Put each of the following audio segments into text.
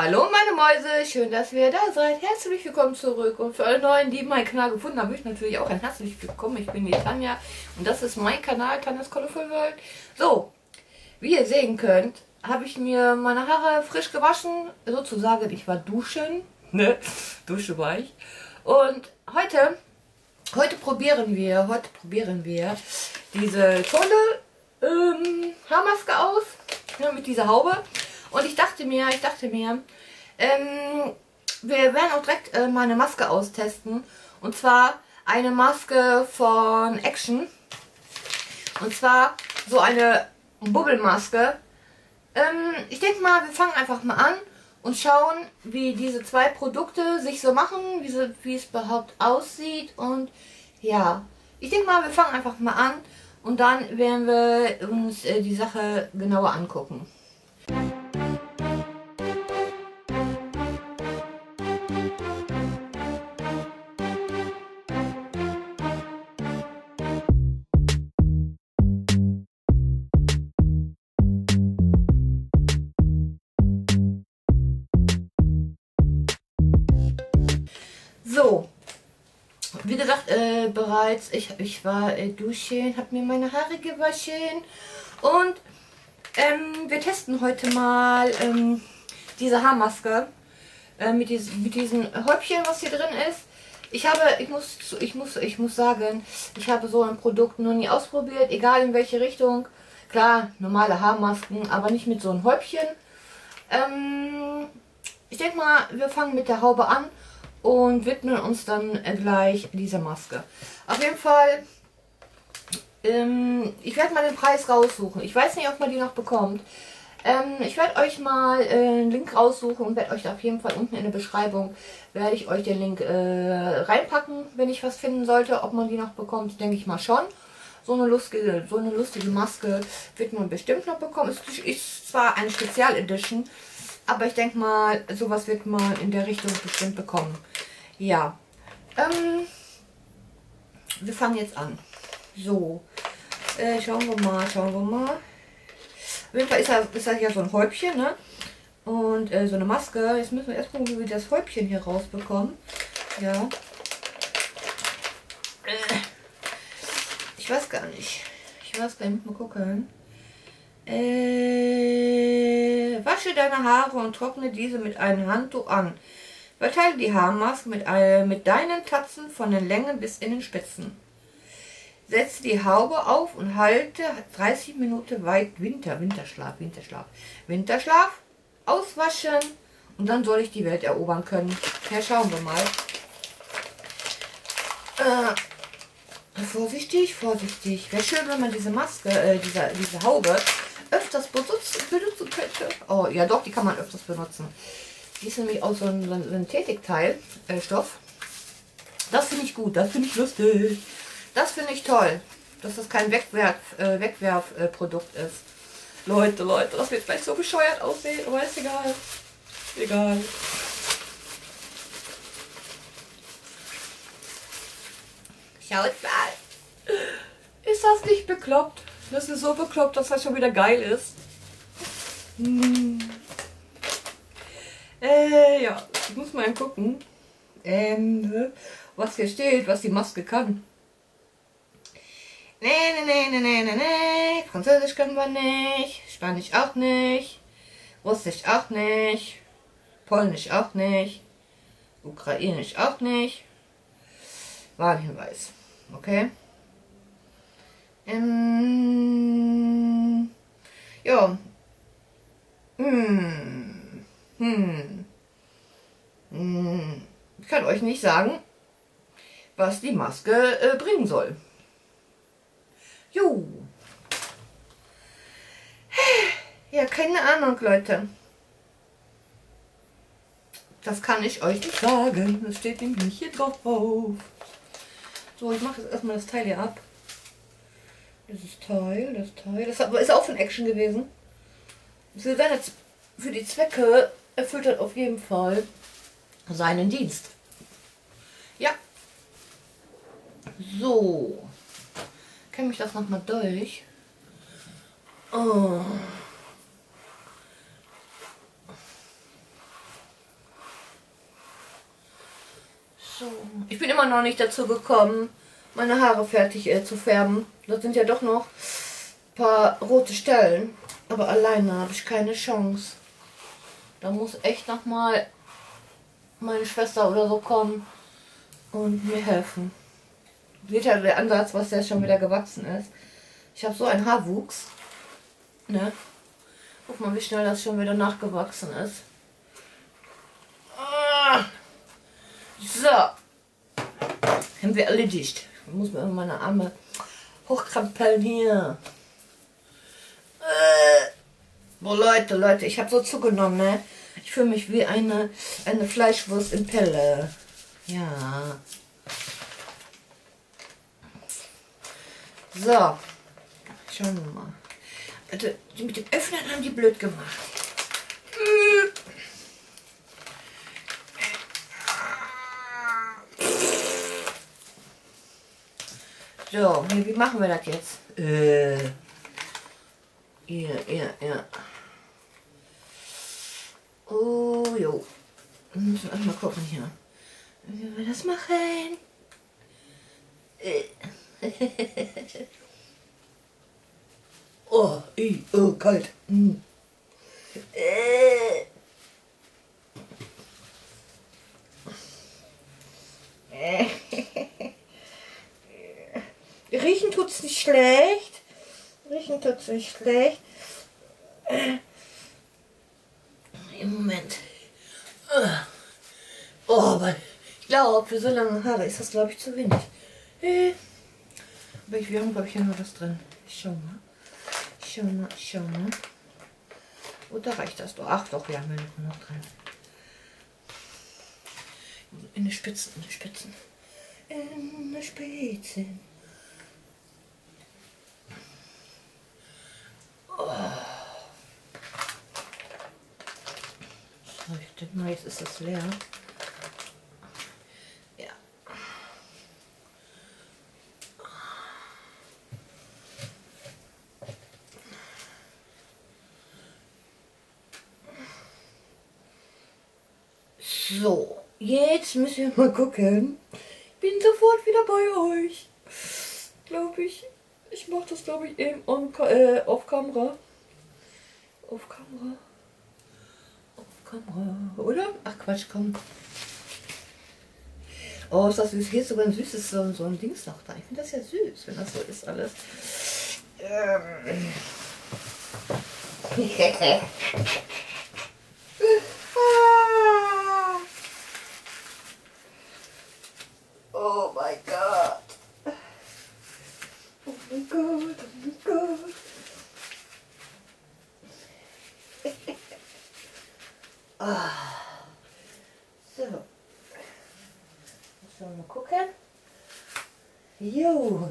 Hallo meine Mäuse, schön, dass ihr da seid. Herzlich willkommen zurück. Und für alle Neuen, die meinen Kanal gefunden haben, ich natürlich auch ein herzlich willkommen. Ich bin die Tanja und das ist mein Kanal, Tanjas Colorful World. So, wie ihr sehen könnt, habe ich mir meine Haare frisch gewaschen. Sozusagen, ich war duschen. Ne? Dusche war ich. Und heute, heute probieren wir, heute probieren wir diese tolle ähm, Haarmaske aus. Ja, mit dieser Haube. Und ich dachte mir, ich dachte mir, ähm, wir werden auch direkt äh, mal eine Maske austesten. Und zwar eine Maske von Action. Und zwar so eine Bubbelmaske. Ähm, ich denke mal, wir fangen einfach mal an und schauen, wie diese zwei Produkte sich so machen, wie, sie, wie es überhaupt aussieht. Und ja, ich denke mal, wir fangen einfach mal an und dann werden wir uns äh, die Sache genauer angucken. So, wie gesagt, äh, bereits, ich, ich war äh, duschen, habe mir meine Haare gewaschen und ähm, wir testen heute mal ähm, diese Haarmaske äh, mit, dies, mit diesem Häubchen, was hier drin ist. Ich habe, ich muss, ich muss, ich muss sagen, ich habe so ein Produkt noch nie ausprobiert, egal in welche Richtung. Klar, normale Haarmasken, aber nicht mit so einem Häubchen. Ähm, ich denke mal, wir fangen mit der Haube an und widmen uns dann gleich dieser Maske. Auf jeden Fall, ähm, ich werde mal den Preis raussuchen. Ich weiß nicht, ob man die noch bekommt. Ähm, ich werde euch mal äh, einen Link raussuchen und werde euch auf jeden Fall unten in der Beschreibung, werde ich euch den Link äh, reinpacken, wenn ich was finden sollte. Ob man die noch bekommt, denke ich mal schon. So eine lustige, so eine lustige Maske wird man bestimmt noch bekommen. Es ist zwar eine Spezialedition, aber ich denke mal, sowas wird man in der Richtung bestimmt bekommen. Ja. Ähm, wir fangen jetzt an. So. Äh, schauen wir mal, schauen wir mal. Auf jeden Fall ist das, ist das ja so ein Häubchen, ne? Und äh, so eine Maske. Jetzt müssen wir erst gucken, wie wir das Häubchen hier rausbekommen. Ja. Äh, ich weiß gar nicht. Ich weiß gar nicht. Mal gucken. Äh, wasche deine Haare und trockne diese mit einem Handtuch an. Verteile die Haarmaske mit, äh, mit deinen Tatzen von den Längen bis in den Spitzen. Setze die Haube auf und halte 30 Minuten weit Winter, Winterschlaf, Winterschlaf, Winterschlaf, auswaschen und dann soll ich die Welt erobern können. Ja, schauen wir mal. Äh, vorsichtig, vorsichtig. Wäre schön, wenn man diese Maske, äh, diese, diese Haube öfters benutzen, benutzen könnte. Oh, ja doch, die kann man öfters benutzen. Die ist nämlich aus so einem Synthetikteil, äh, Stoff. Das finde ich gut, das finde ich lustig. Das finde ich toll, dass das kein Wegwerf, äh, Wegwerfprodukt äh, ist. Leute, Leute, das wird vielleicht so bescheuert aussehen, aber ist egal. Egal. Schaut mal. Ist das nicht bekloppt? Das ist so bekloppt, dass das schon wieder geil ist. Hm. Äh, ja, ich muss mal gucken, ähm, was hier steht, was die Maske kann. Nee, nee, nee, nee, nee, nee, nee. Französisch können wir nicht. Spanisch auch nicht. Russisch auch nicht. Polnisch auch nicht. Ukrainisch auch nicht. Warnhinweis. Okay. Ähm, ja. Hm. Hm. Hm. Ich kann euch nicht sagen, was die Maske äh, bringen soll. Jo. Ja, keine Ahnung, Leute. Das kann ich euch nicht sagen. Das steht nämlich hier drauf. So, ich mache jetzt erstmal das Teil hier ab. Das ist toll, das ist toll. Das ist auch von Action gewesen. Sylvain für die Zwecke erfüllt hat auf jeden Fall seinen Dienst. Ja. So. Kämme ich das nochmal durch. Oh. So. Ich bin immer noch nicht dazu gekommen, meine Haare fertig äh, zu färben. Da sind ja doch noch ein paar rote Stellen. Aber alleine habe ich keine Chance. Da muss echt noch mal meine Schwester oder so kommen und mir helfen. Seht ja der Ansatz, was der schon wieder gewachsen ist. Ich habe so einen Haarwuchs. Ne? Guck mal, wie schnell das schon wieder nachgewachsen ist. Ah. So. Haben wir erledigt. Muss mir meine Arme hochkrampeln hier. Äh. Boah, Leute, Leute, ich habe so zugenommen, ne? Ich fühle mich wie eine, eine Fleischwurst in Pelle. Ja. So. Schauen wir mal. Also, die mit dem Öffnen haben die blöd gemacht. So, wie machen wir das jetzt? Äh. Ja, ja, ja. Oh, jo. Müssen wir mal gucken hier. Wie wir das machen? Äh. oh, i, oh, kalt. Mm. Äh. Riechen tut's nicht schlecht. Riechen tut's nicht schlecht. Im Moment. Oh, aber ich glaube, für so lange Haare ist das, glaube ich, zu wenig. Aber ich, wir haben, glaube ich, hier noch was drin. Ich schau mal. Ich schau mal, ich schau mal. Oder reicht das doch? Ach doch, wir haben ja noch drin. In die Spitzen, in die Spitzen. In die Spitzen. So, ich denke mal, jetzt ist das leer. Ja. So, jetzt müssen wir mal gucken. Ich bin sofort wieder bei euch. Glaube ich. Ich mache das, glaube ich, eben on, äh, auf Kamera. Auf Kamera. Auf Kamera. Oder? Ach Quatsch, komm. Oh, ist das süß. Hier ist sogar ein süßes so, so ein Dings noch da. Ich finde das ja süß, wenn das so ist alles. Ähm. oh mein Gott. Oh mein Gott, oh mein Gott. ah. So. Muss mal gucken. Jo.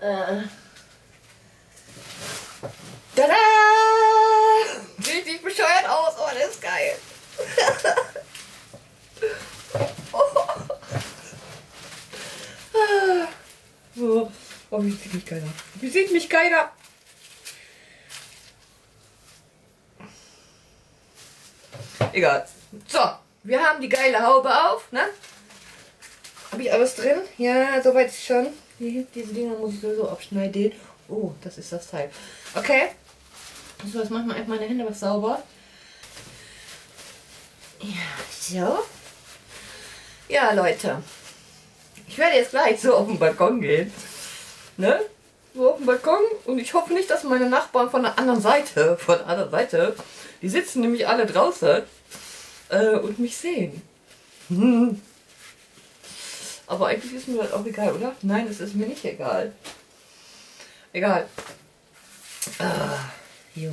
Äh. Tada! Sieht nicht bescheuert aus, oh, das ist geil. oh. oh, wie sieht mich keiner? Wie sieht mich keiner? Egal. So, wir haben die geile Haube auf, ne? Habe ich alles drin? Ja, soweit schon. Die, diese Dinger muss ich sowieso abschneiden. Oh, das ist das Teil. Okay. So, jetzt machen wir einfach meine Hände was sauber. Ja, so. Ja, Leute. Ich werde jetzt gleich so auf den Balkon gehen. Ne? So auf den Balkon. Und ich hoffe nicht, dass meine Nachbarn von der anderen Seite, von der anderen Seite, die sitzen nämlich alle draußen äh, und mich sehen. Hm. Aber eigentlich ist mir das auch egal, oder? Nein, es ist mir nicht egal. Egal. Ah, jo.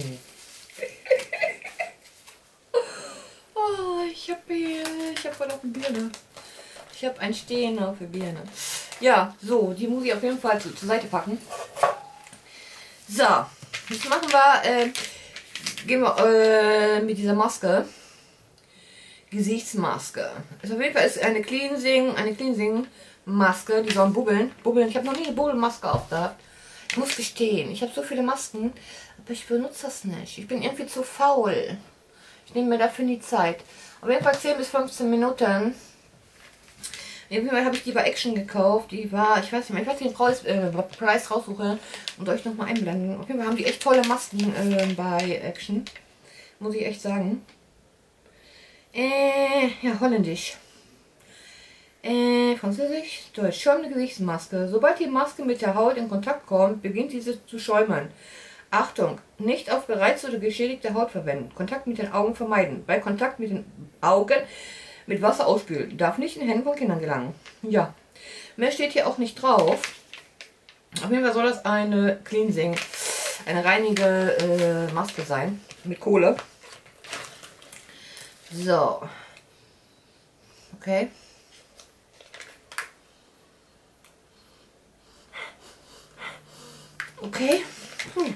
oh, ich habe. Ich habe noch eine Birne. Ich habe ein Stehen auf der Birne. Ja, so, die muss ich auf jeden Fall zu, zur Seite packen. So, jetzt machen wir, äh, gehen wir äh, mit dieser Maske. Gesichtsmaske. Also auf jeden Fall ist eine Cleansing, eine Cleansing Maske, die sollen bubbeln. Bubbeln. Ich habe noch nie eine Bubbelmaske aufgehabt. Ich muss gestehen, ich habe so viele Masken, aber ich benutze das nicht. Ich bin irgendwie zu faul. Ich nehme mir dafür die Zeit. Auf jeden Fall 10 bis 15 Minuten. Irgendwie habe ich die bei Action gekauft. Die war, ich weiß nicht mehr, ich weiß nicht den Preis, äh, Preis raussuchen und euch nochmal einblenden. Auf jeden Fall haben die echt tolle Masken äh, bei Action. Muss ich echt sagen. Äh, ja, holländisch. Äh, Französisch, Deutsch. Schäumende Gesichtsmaske. Sobald die Maske mit der Haut in Kontakt kommt, beginnt diese zu schäumen. Achtung, nicht auf bereits oder geschädigte Haut verwenden. Kontakt mit den Augen vermeiden. Bei Kontakt mit den Augen mit Wasser ausspülen. Darf nicht in Händen von Kindern gelangen. Ja, mehr steht hier auch nicht drauf. Auf jeden Fall soll das eine Cleansing, eine reinige äh, Maske sein. Mit Kohle. So. Okay. Okay. Hm.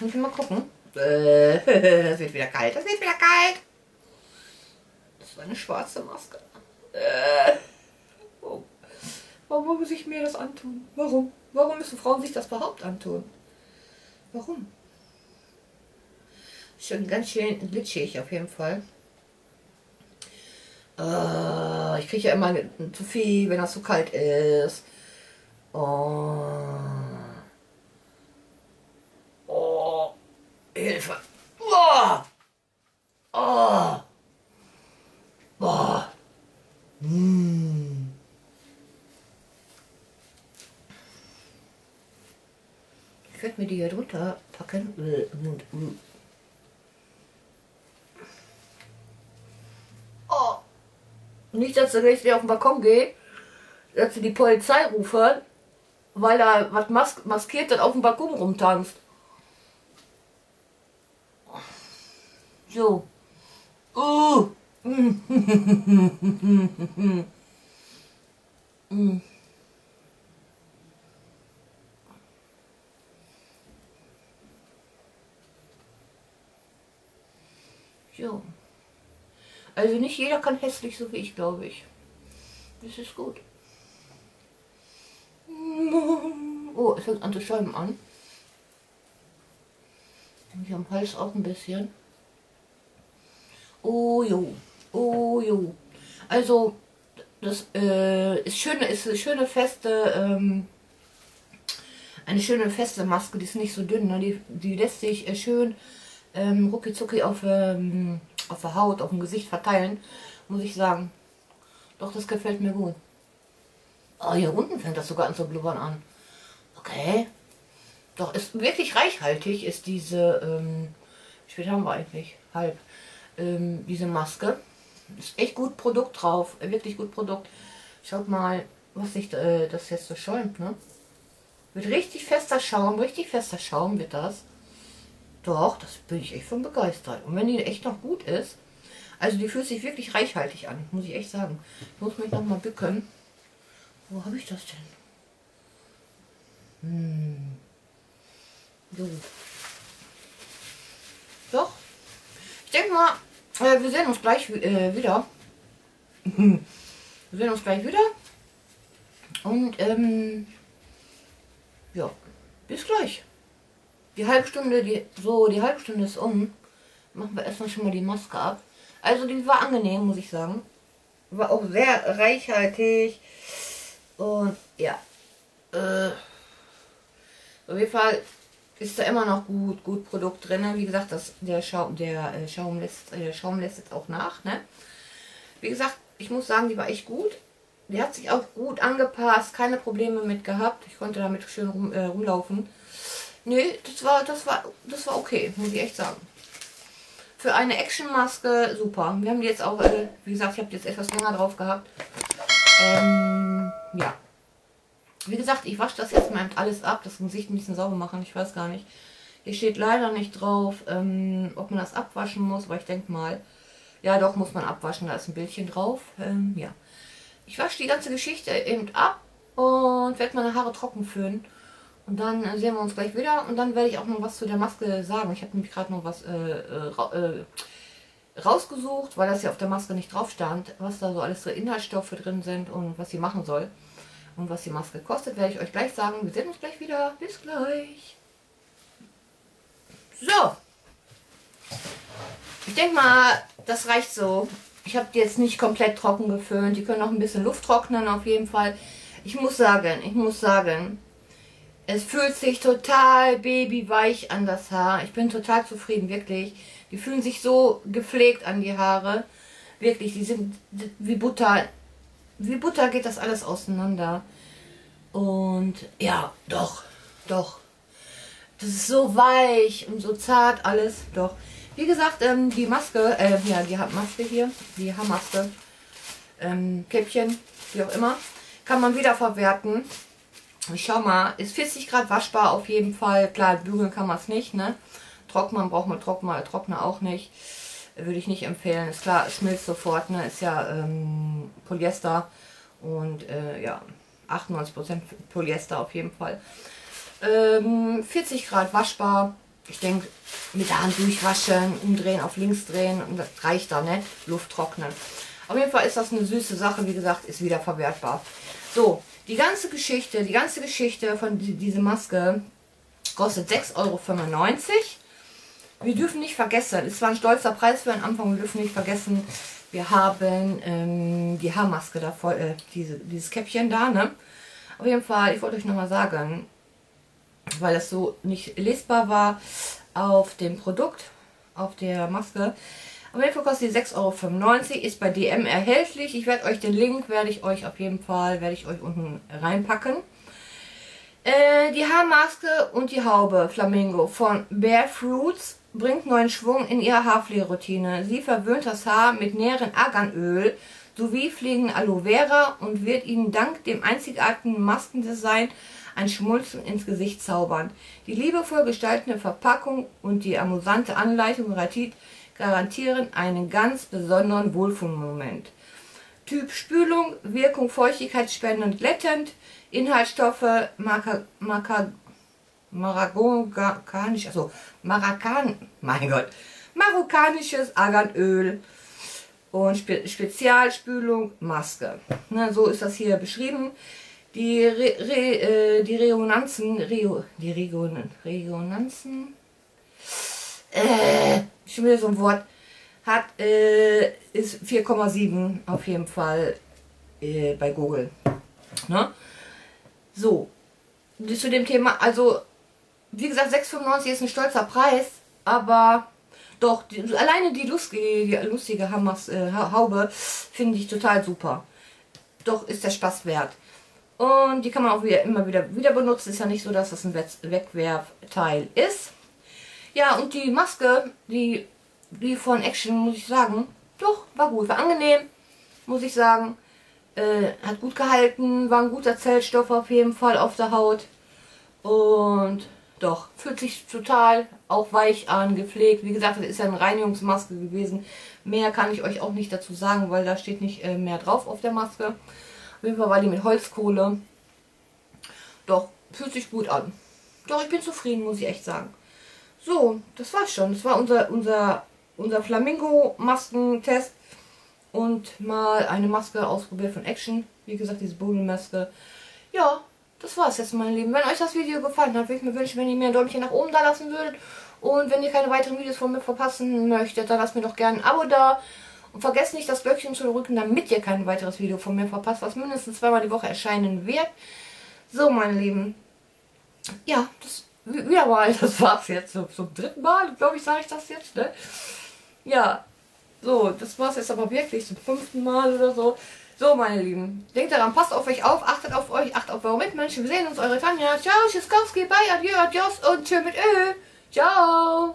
Muss ich mal gucken. Äh, das wird wieder kalt. Das wird wieder kalt. Das ist eine schwarze Maske. Äh. Oh. Warum muss ich mir das antun? Warum? Warum müssen Frauen sich das überhaupt antun? Warum? Schon ganz schön glitschig auf jeden Fall. Uh, ich kriege ja immer zu viel, wenn das zu kalt ist. Oh. Hilfe. Boah. Oh. Boah. Hm. Ich werde mir die hier drunter packen. Oh. Nicht, dass ich gleich auf den Balkon gehe, dass sie die Polizei rufen, weil da was mas maskiert dann auf dem Balkon rumtanzt. So. Uh. So. Also nicht jeder kann hässlich so wie ich, glaube ich. Das ist gut. Oh, es fängt an zu schäumen an. Hier am Hals auch ein bisschen. Oh jo, oh jo. Also, das äh, ist schöne, ist eine schöne feste, ähm, eine schöne feste Maske, die ist nicht so dünn, ne? die, die lässt sich äh, schön ähm, rucki zucki auf, ähm, auf der Haut, auf dem Gesicht verteilen, muss ich sagen. Doch, das gefällt mir gut. Oh, hier unten fängt das sogar an zu blubbern an. Okay. Doch, ist wirklich reichhaltig, ist diese, ähm, wie spät haben wir eigentlich? Halb ähm, diese Maske. Ist echt gut Produkt drauf, wirklich gut Produkt. Schaut mal, was sich äh, das jetzt so schäumt, ne? Wird richtig fester Schaum, richtig fester Schaum wird das. Doch, das bin ich echt von begeistert. Und wenn die echt noch gut ist, also die fühlt sich wirklich reichhaltig an, muss ich echt sagen. Ich muss mich noch mal bücken. Wo habe ich das denn? Hm. So. Doch. Ich denke mal, äh, wir sehen uns gleich äh, wieder. wir sehen uns gleich wieder. Und ähm, ja, bis gleich. Die halbe Stunde, die, so, die halbe Stunde ist um. Machen wir erstmal schon mal die Maske ab. Also die war angenehm, muss ich sagen. War auch sehr reichhaltig. Und ja. Äh, auf jeden Fall ist da immer noch gut, gut Produkt drin. Wie gesagt, das, der, Schaum, der, äh, Schaum lässt, äh, der Schaum lässt jetzt auch nach. Ne? Wie gesagt, ich muss sagen, die war echt gut. Die hat sich auch gut angepasst, keine Probleme mit gehabt. Ich konnte damit schön rum, äh, rumlaufen. Nee, das war, das war, das war okay, muss ich echt sagen. Für eine Actionmaske super. Wir haben die jetzt auch, äh, wie gesagt, ich habe jetzt etwas länger drauf gehabt. Ähm, ja. Wie gesagt, ich wasche das jetzt mal alles ab, das Gesicht ein bisschen sauber machen, ich weiß gar nicht. Hier steht leider nicht drauf, ähm, ob man das abwaschen muss, aber ich denke mal, ja doch, muss man abwaschen, da ist ein Bildchen drauf. Ähm, ja. Ich wasche die ganze Geschichte eben ab und werde meine Haare trocken föhnen. Und dann sehen wir uns gleich wieder und dann werde ich auch noch was zu der Maske sagen. Ich habe nämlich gerade noch was äh, äh, äh, rausgesucht, weil das ja auf der Maske nicht drauf stand, was da so alles für Inhaltsstoffe drin sind und was sie machen soll. Und was die Maske kostet, werde ich euch gleich sagen. Wir sehen uns gleich wieder. Bis gleich. So. Ich denke mal, das reicht so. Ich habe die jetzt nicht komplett trocken geföhnt. Die können noch ein bisschen Luft trocknen auf jeden Fall. Ich muss sagen, ich muss sagen, es fühlt sich total babyweich an das Haar. Ich bin total zufrieden, wirklich. Die fühlen sich so gepflegt an die Haare. Wirklich, die sind wie Butter. Wie Butter geht das alles auseinander. Und ja, doch, doch. Das ist so weich und so zart alles. Doch. Wie gesagt, ähm, die Maske, äh, ja, die Maske hier, die Haarmaske, ähm, Käppchen, wie auch immer, kann man wieder verwerten. Ich schau mal, ist 40 Grad waschbar auf jeden Fall. Klar, bügeln kann man es nicht, ne? Trocknen braucht man Trockner, Trockner auch nicht. Würde ich nicht empfehlen. Ist klar, schmilzt sofort, ne? Ist ja ähm, Polyester und äh, ja, 98% Polyester auf jeden Fall. Ähm, 40 Grad waschbar. Ich denke, mit der Hand durchwaschen, umdrehen, auf links drehen und das reicht da, ne? Luft trocknen. Auf jeden Fall ist das eine süße Sache, wie gesagt, ist wieder verwertbar. So, die ganze Geschichte, die ganze Geschichte von die, diese Maske kostet 6,95 Euro. Wir dürfen nicht vergessen, es war ein stolzer Preis für den Anfang, wir dürfen nicht vergessen, wir haben ähm, die Haarmaske davor, äh, diese, dieses Käppchen da, ne? Auf jeden Fall, ich wollte euch nochmal sagen, weil das so nicht lesbar war auf dem Produkt, auf der Maske. Auf jeden Fall kostet die 6,95 Euro, ist bei DM erhältlich. Ich werde euch den Link, werde ich euch auf jeden Fall, werde ich euch unten reinpacken. Äh, die Haarmaske und die Haube Flamingo von Bare Fruits bringt neuen Schwung in ihre Haarpflegeroutine. Sie verwöhnt das Haar mit näheren Arganöl sowie fliegen Aloe Vera und wird ihnen dank dem einzigartigen Maskendesign ein Schmulzen ins Gesicht zaubern. Die liebevoll gestaltende Verpackung und die amüsante Anleitung garantieren einen ganz besonderen Wohlfühlmoment. Typ Spülung, Wirkung feuchtigkeitsspendend glättend, Inhaltsstoffe Marka, Marka, Marokanisch, also Marakan, mein Gott, marokkanisches Arganöl und Spe Spezialspülung Maske. Ne, so ist das hier beschrieben. Die, Re, Re, äh, die Resonanzen, Re, die Regonen, Resonanzen, äh, schon wieder so ein Wort, hat, äh, ist 4,7 auf jeden Fall äh, bei Google. Ne? So, zu dem Thema, also, wie gesagt, 6,95 ist ein stolzer Preis, aber doch, die, alleine die lustige, die lustige Hammers, äh, Haube finde ich total super. Doch ist der Spaß wert. Und die kann man auch wieder, immer wieder, wieder benutzen. Ist ja nicht so, dass das ein Wegwerfteil ist. Ja, und die Maske, die, die von Action, muss ich sagen, doch, war gut. War angenehm, muss ich sagen. Äh, hat gut gehalten, war ein guter Zellstoff auf jeden Fall auf der Haut. Und doch, fühlt sich total auch weich an, gepflegt. Wie gesagt, das ist ja eine Reinigungsmaske gewesen. Mehr kann ich euch auch nicht dazu sagen, weil da steht nicht äh, mehr drauf auf der Maske. Auf jeden Fall war die mit Holzkohle. Doch, fühlt sich gut an. Doch, ich bin zufrieden, muss ich echt sagen. So, das war's schon. Das war unser, unser, unser Flamingo-Maskentest. Und mal eine Maske ausprobiert von Action. Wie gesagt, diese Bodenmaske. Ja, das war's jetzt, meine Lieben. Wenn euch das Video gefallen hat, würde ich mir wünschen, wenn ihr mir ein Däumchen nach oben da lassen würdet. Und wenn ihr keine weiteren Videos von mir verpassen möchtet, dann lasst mir doch gerne ein Abo da. Und vergesst nicht das Glöckchen zu drücken, damit ihr kein weiteres Video von mir verpasst, was mindestens zweimal die Woche erscheinen wird. So, meine Lieben. Ja, das wieder mal, das war's jetzt zum, zum dritten Mal, glaube ich, sage ich das jetzt, ne? Ja, so, das war's jetzt aber wirklich zum fünften Mal oder so. So, meine Lieben, denkt daran, passt auf euch auf, achtet auf euch, achtet auf eure Mitmenschen. Wir sehen uns, eure Tanja. Ciao, Schiskowski, bye, adieu, adios und tschö mit Ö. Ciao.